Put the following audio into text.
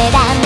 me dan